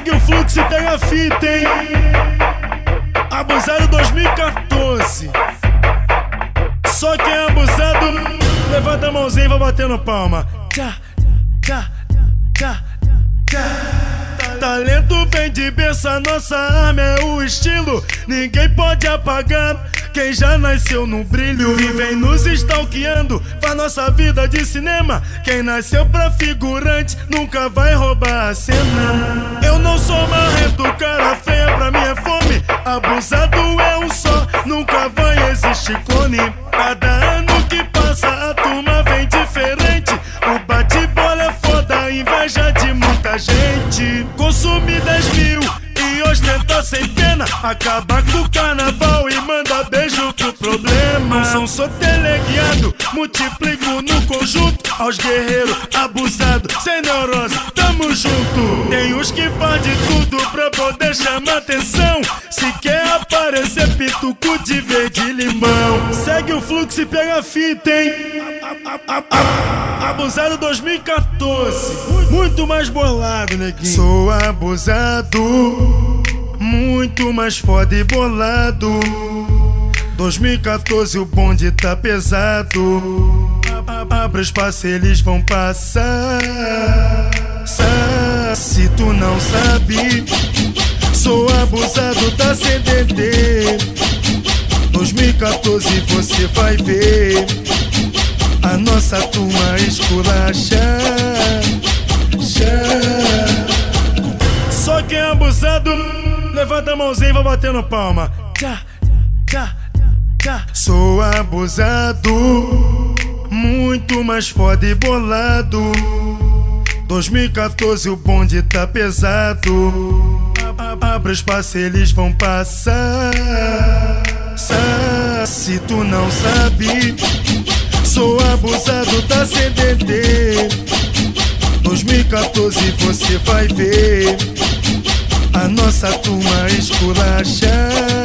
Segue o fluxo e pega a fita, hein? Abusado 2014. Só quem é abusado, levanta a mãozinha e vai batendo palma. Tchá, tchá, tchá, tchá. Talento vem de berço, nossa arma é o estilo. Ninguém pode apagar. Quem já nasceu no brilho e vem nos stalkeando. Faz nossa vida de cinema. Quem nasceu pra figurante Nunca vai roubar a cena. Eu não sou marrento, cara feia pra mim é fome. Abusado é um só, nunca vai existir clone. Cada ano que passa a turma vem diferente sem pena Acaba com o carnaval e manda beijo pro problema. Não sou teleguiado, multiplico no conjunto. Aos guerreiros abusados, sem neurose, tamo junto. Tem uns que faz de tudo pra poder chamar atenção. Se quer aparecer pituco de verde e limão. Segue o fluxo e pega a fita, hein? Abusado 2014 Muito mais bolado, neguinho. Sou abusado Muito mais foda e bolado. 2014 o bonde tá pesado. Abre espaço eles vão passar. Se tu não sabe Sou abusado da CDD 2014 você vai ver. A nossa turma esculacha Só quem é abusado Levanta a mãozinha e vai batendo palma. Tchá, tchá, tchá. Sou abusado Muito mais foda e bolado. 2014 o bonde tá pesado. Abre espaço eles vão passar. Se tu não sabe Sou abusado da CDD 2014 você vai ver A nossa turma esculachar